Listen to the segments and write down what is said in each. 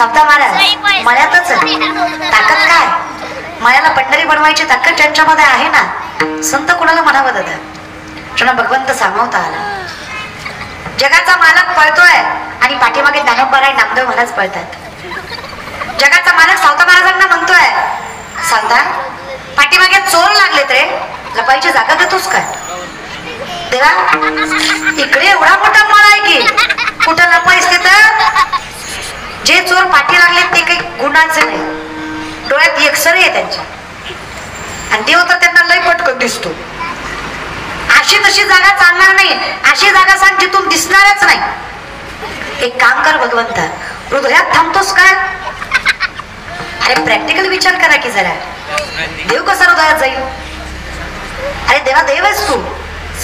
सावता महाराज मळ्यातच आहे. ताकद काय? मळ्याला पंढरी बनवायची ताकद त्यांच्यामध्ये आहे ना संत कुणाला म्हणावं दादा? क्षण भगवंत सामावता आला. जगाचा मालक पळतोय आणि पाठीमागे दानोबराय नामदेव महाराज पळतात. जगाचा मालक सावता महाराजांना म्हणतोय सावता पाठीमागे चोर लागलेत रे. लपायची जागा देतोस काय? देवा इकडे एवढा मोठा मळ आहे की कुठं लपायच तर? लागले ते काही गुणांचे नाही. डोळ्यात एकसरी आहे त्यांच्या आणि देव तर त्यांना लय पटकन दिसतो. अशी तशी जागा चालणार नाही. अशी जागा सांग जिथून दिसणारच नाही. एक काम कर भगवंता हृदयात थांबतोस काय अरे प्रॅक्टिकल विचार करा की जरा. देव कसा हृदयात जाईल? अरे देवा देव आहेस तू.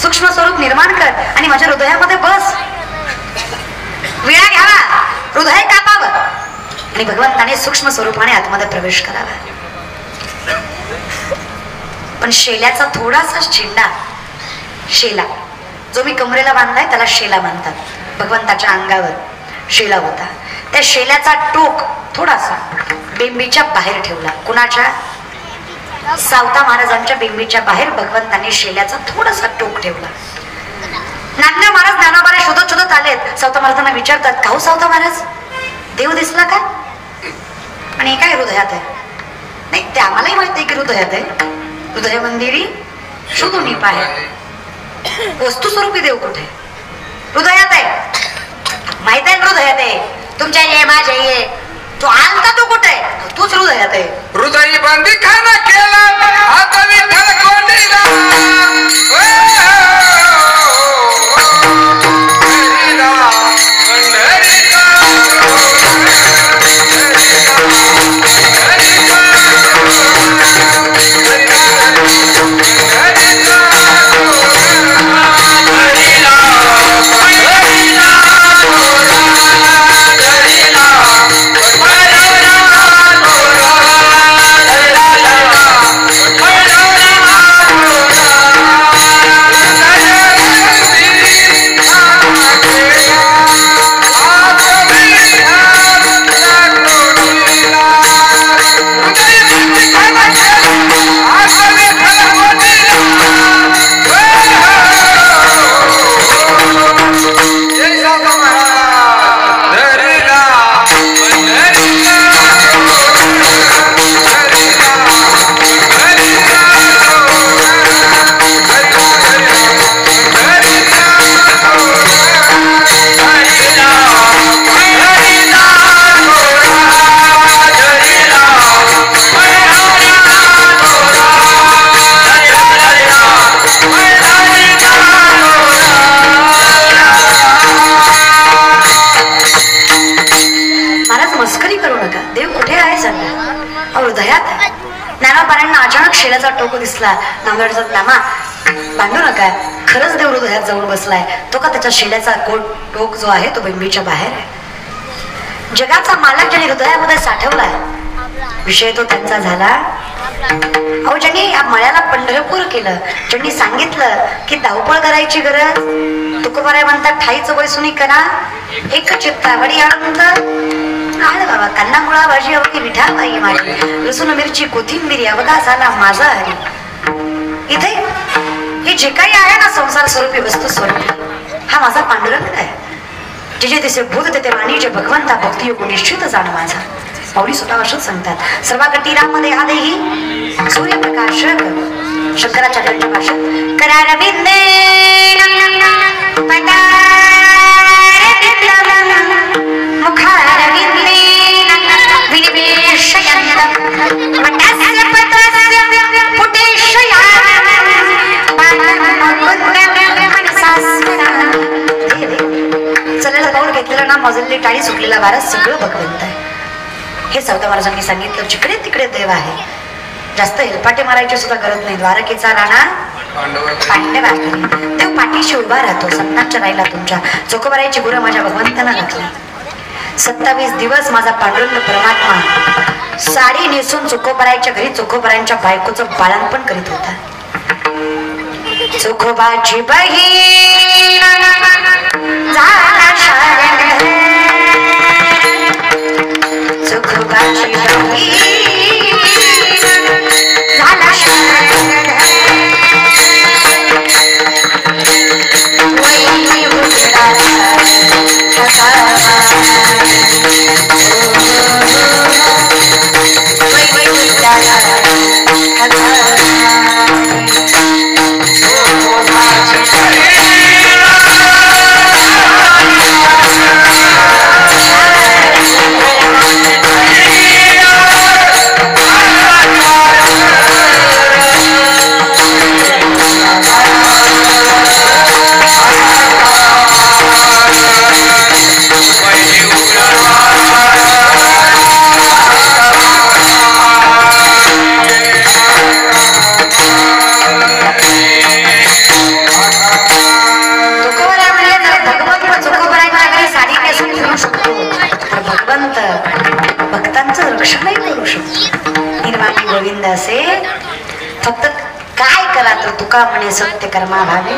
सूक्ष्म स्वरूप निर्माण कर आणि माझ्या हृदयामध्ये बस. विळा घ्यावा. हृदय आणि भगवंताने सूक्ष्म स्वरूपाने आतमध्ये प्रवेश करावा. पण शेल्याचा थोडासा शेंडा शेला जो मी कमरेला बांधलाय त्याला शेला बांधतात. भगवंताच्या अंगावर शेला होता. त्या शेल्याचा टोक थोडासा बिंबीच्या बाहेर ठेवला. कुणाच्या? सावता महाराजांच्या बिंबीच्या बाहेर भगवंताने शेल्याचा थोडासा टोक ठेवला. नागदेव महाराज ज्ञानोबाला शोधत शोधत आलेत. सावता महाराजांना विचारतात काहू सावता महाराज? देव दिसला का? आणि काय हृदयात आहे? नाही ते आम्हालाही माहिती की हृदयात आहे. हृदय मंदिरी शोधून पाहे वस्तू स्वरूपी देव कुठे? हृदयात आहे. माहीत आहे हृदयात आहे. तुमच्या ये माझ्या ये. तो आणता तो कुठे? आहे तूच हृदयात आहे. हृदय बंदी खाना केला आता विठ्ठल कोंडीला दिसला नांदेडचा नामा बांधू नका. खरंच देव हृदयात जाऊन बसलाय. तो का त्याच्या शिड्याचा कोट टोक जो आहे तो बिंबीच्या बाहेर आहे. जगाचा मालक ज्याने हृदयामध्ये साठवलाय विषय तो त्यांचा झाला. अहो ज्यांनी या मळ्याला पंढरपूर केलं ज्यांनी सांगितलं की धावपळ करायची गरज तुकोबाराय म्हणतात ठाईचं वयसुनी करा एक चित्तावडी आनंद आळ बाबा कांदा मुळा भाजी अवघी मिठा बाई माझी लसूण मिरची कोथिंबीर अवघा झाला माझा हरी. इथे? हे जे काही आहे ना संसार स्वरूपी वस्तू स्वरूपी हा माझा पांडुरंग आहे. जे जे तिचे भूत ते वाणी जे भगवंता भक्ती योग निश्चित जाण माझा. पावली स्वतः असंच सांगतात. सर्वागती रामध्ये देही. सूर्यप्रकाश शंकराचार्यांच्या भाषेत करारविंदे मुखारविंदे विनिवेशयन्तम् वटस्य पत्रस्य चलेला ना मजलली टाळी सुटलेला वारा सगळं भगवंत आहे. हे सौदा महाराजांनी सांगितलं जिकडे तिकडे देव आहे. जास्त हेलपाटे मारायची सुद्धा गरज नाही. द्वारकेचा राणा पांडव आहे. देव पाठीशी उभा राहतो सत्तांच्या राहिला तुमच्या चोकोबारायची गुरं माझ्या भगवंतांना घातली. सत्तावीस दिवस माझा पांडुरंग परमात्मा साडी नेसून चोखोबरायच्या घरी चोखोबारायांच्या बायकोचं बाळणपण करीत होता. चोखोबाची बहीण शरण सुखबाची कर्मा भावे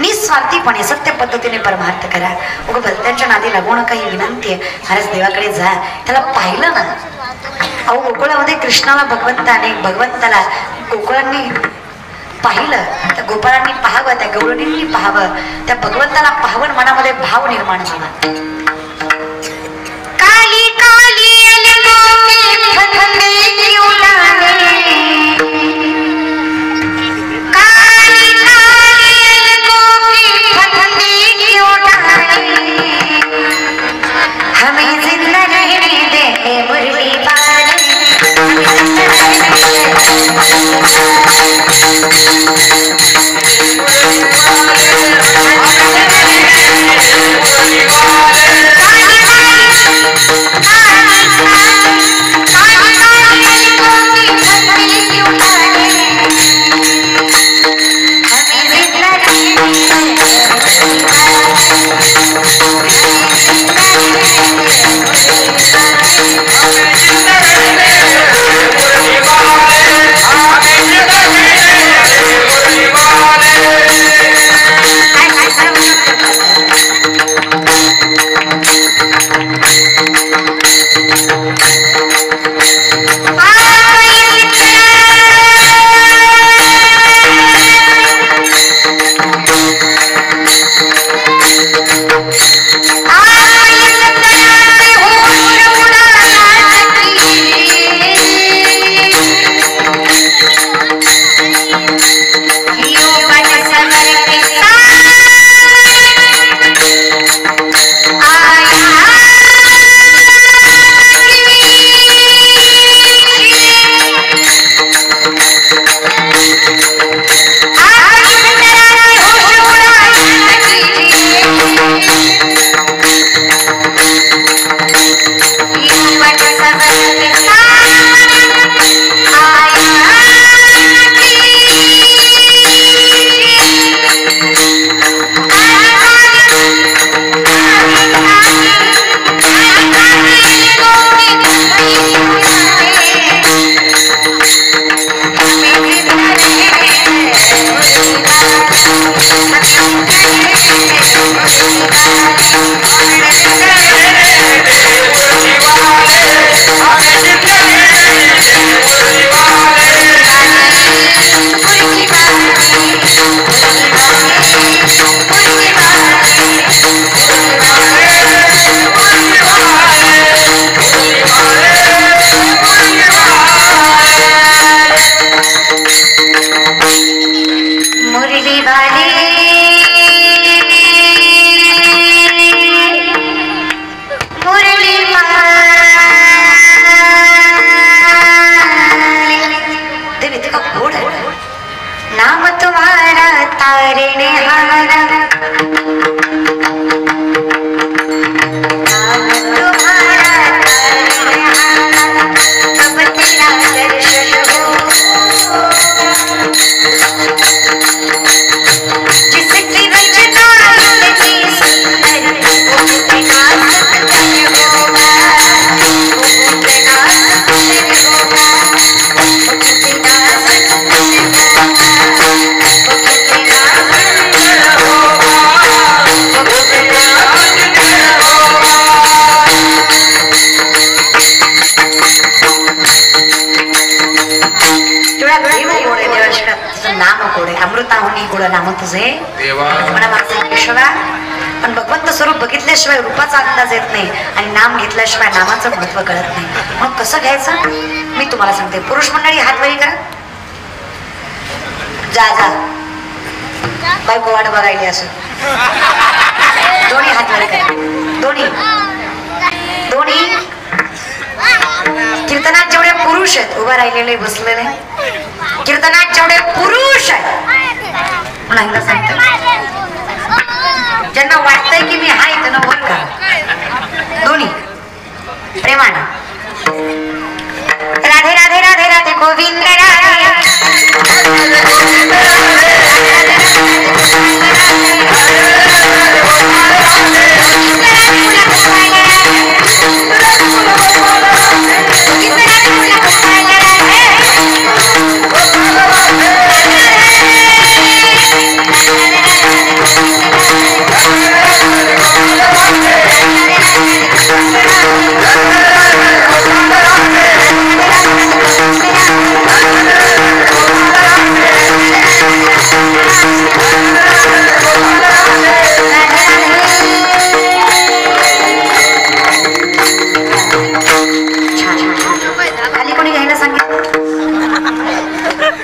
निस्वार्थीपणे सत्य पद्धतीने परमार्थ करा. उग भक्तांच्या नादी लागू नका ही विनंती आहे. महाराज देवाकडे जा. त्याला पाहिलं ना. अहो गोकुळामध्ये कृष्णाला भगवंताने भगवंताला गोकुळांनी पाहिलं. त्या गोपाळांनी पाहावं त्या गौरणींनी पाहावं. त्या भगवंताला पाहावं मनामध्ये भाव निर्माण झाला. काली काली हमें वाले तुझं नाम गोड अमृताहुनी गोड नाम तुझे म्हणा माझे केशवा पण भगवंत स्वरूप बघितल्याशिवाय रूपाचा अंदाज येत नाही आणि नाम घेतल्याशिवाय नामाचं महत्त्व कळत नाही मग कसं घ्यायचं मी तुम्हाला सांगते पुरुष मंडळी हात वरी करा जा जा बायको वाट बघायली असं दोन्ही हात वरी करा दोन्ही दोन्ही कीर्तनात जेवढे पुरुष आहेत उभा राहिलेले बसलेले. कीर्तनात जेवढे पुरुष आहेत. ज्यांना वाटतंय की मी हाय त्यांना वर का दोन्ही. प्रेमानं. राधे राधे राधे राधे गोविंद राधे.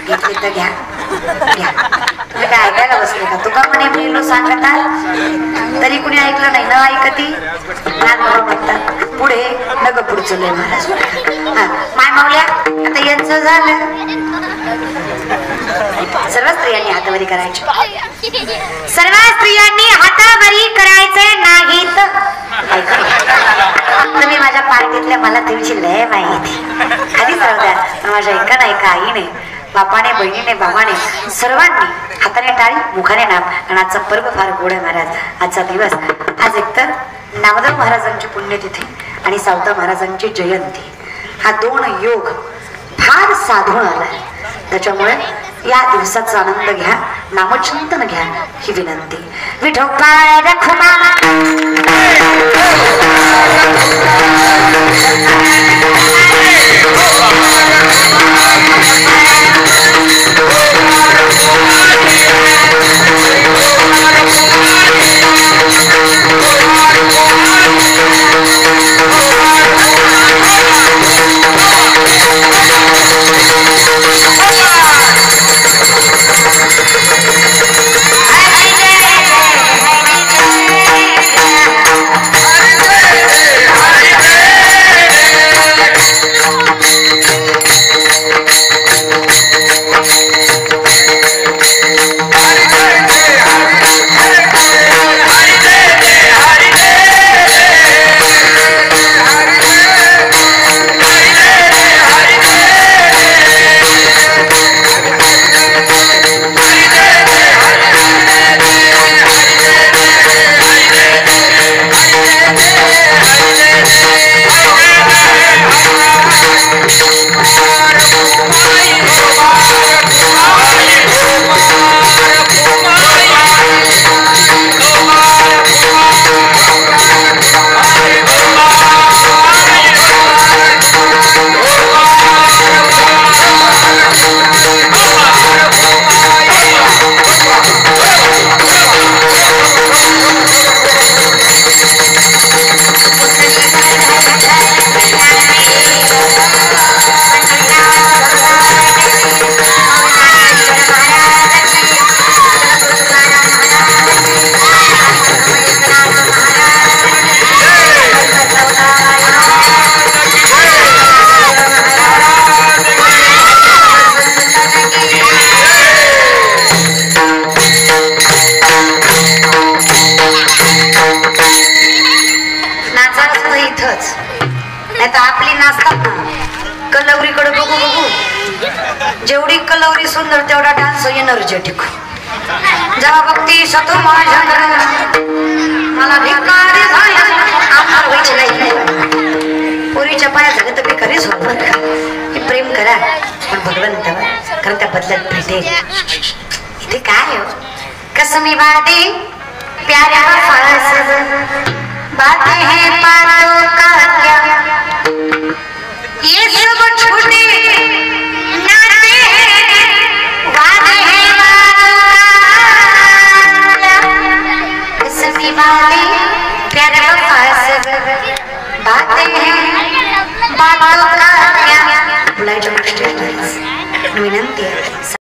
घेतली तर घ्या. घ्या. का? तुका म्हणे मी सांगता तरी कुणी ऐकलं नाही. ना ऐकती? पुढे नग पुढचं लय महाराज. माय मावल्या आता यांचं झालं. सर्व स्त्रियांनी हातावरी करायची. सर्व स्त्रियांनी हातावरी करायचं नाहीत. तुम्ही माझ्या मला तुमची लय माहिती. खालीच राहू माझ्या एका नाही एका आईने बापाने बहिणीने बाबाने सर्वांनी हाताने टाळी मुखाने नाम आणि आजचा पर्व फार गोड आहे महाराज. आजचा दिवस आज एकतर नामदेव महाराजांची पुण्यतिथी आणि सावता महाराजांची जयंती. हा दोन योग फार साधून आलाय. त्याच्यामुळे या दिवसाचा आनंद घ्या नामचिंतन घ्या ही विनंती. विठोबा जेवढी कलवरी सुंदर तेवढा डान्स एनर्जेटिक जेव्हा भक्ती सतो माझ्या मला भिकारी झाली, व्हायचे नाही. पोरीच्या पाया झालं तर भिकारीच होत बरं का हे प्रेम करा. पण भगवंत खरं त्या बदल्यात भेटेल. इथे काय हो? कसमी वादे प्यारा फास बातें हैं बातों का हैं